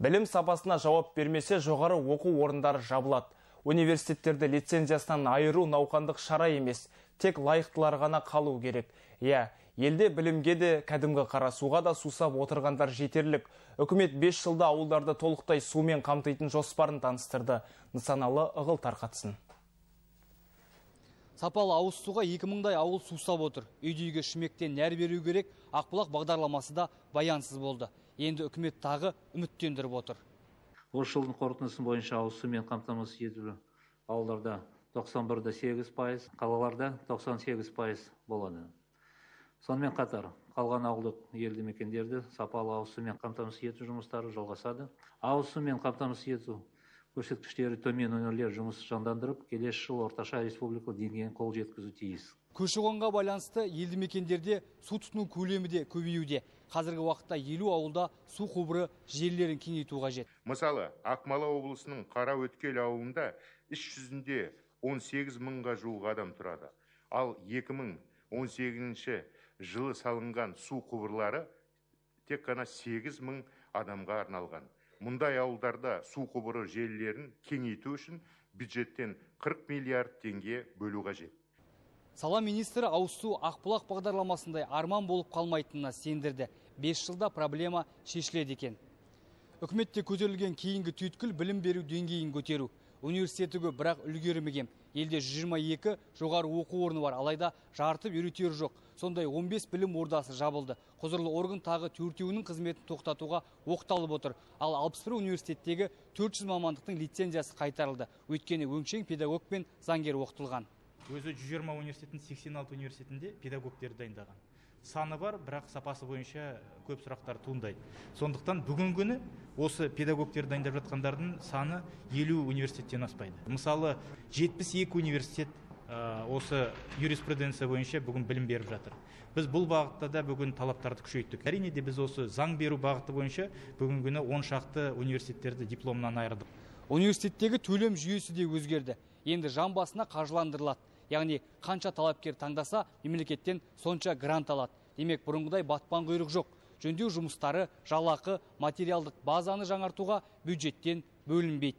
Білім сапасына жауап бермесе жоғары оқу орындары жабылады. Университеттерді лицензиясынан айыру науқандық шара емес, тек лайықтылар ғана қалу керек. Иә, елде білімге де кәдімгі қара суға да сусап отырғандар жетерлік. Үкімет 5 жылда ауылдарды толықтай сумен қамтитын жоспарын таныстырды. Нысаналы ығыл тарқатсын. Сапалы ауыз суға 2000-дай ауыл сусап отыр. Үйдегі шүмектен нәр беру керек, Ақбұлақ бағдарламасы да баянсыз болды. Енді үкімет тағы үміттендіріп отыр. Осы жылдың қорытындысы бойынша ауыз сумен қамтамасыз етілу ауылдарда 91-де 8 пайыз, қалаларда 98 пайыз болады. Сонымен қатар қалған ауылдық елді мекендерді сапалы ауыз сумен қамтамасыз ету жұмыстары жалғасады. Ауыз сумен қамтамасыз ету көрсеткіштері төмен өңірлер жұмыс жандандырып, келесі жыл орташа республикалық деңгейіне қол жеткізу тиіс. Көші қонға байланысты елді мекендерде су тұтыну көлемі де көбеюде. Қазіргі уақытта елу ауылда су құбыры желілерін кеңейту қажет. Мысалы, Ақмала облысының Қара өткел ауылында іс жүзінде 18 мыңға жуық адам тұрады. Ал 2018 жылы салынған су құбырлары тек қана 8 мың адамға арналған. Мұндай ауылдарда су құбыры желілерін кеңейту үшін бюджеттен 40 миллиард теңге бөлу қажет. Сала министрі ауызсу ақбұлақ бағдарламасындай арман болып қалмайтынына сендірді. 5 жылда проблема шешіледі екен. Үкіметте көтерілген кейінгі түйткіл білім беру деңгейін көтеру. Университеті көп, бірақ үлгермеген. Елде 122 жоғары оқу орны бар, алайда жартып үйретер жоқ. Сондай 15 білім ордасы жабылды. Құзырлы орган тағы төртеуінің қызметін тоқтатуға оқталып отыр. Ал 61 университеттегі 400 мамандықтың лицензиясы қайтарылды. Өйткені өңшең педагог пен заңгер оқытылған. Өзі 120 университеттің 86 университетінде педагогтер дайындаған саны бар бірақ сапасы бойынша көп сұрақтар туындайды. Сондықтан бүгінгі күні осы педагогтер дайындап жатқандардың саны елу университеттен аспайды. Мысалы 72 университет осы юриспруденция бойынша бүгін білім беріп жатыр. Біз бұл бағытта да бүгін талаптарды күшейттік. Әрине де біз осы заң беру бағыты бойынша бүгінгі күні он шақты университеттерді дипломнан айырдық. Университеттегі төлем жүйесі де өзгерді. Енді жан басына қаржыландырылады. Яғни қанша талапкер таңдаса мемлекеттен сонша грант алады. Демек бұрынғыдай батпан құйрық жоқ. Жөндеу жұмыстары жалақы материалдық базаны жаңартуға бюджеттен бөлінбейді.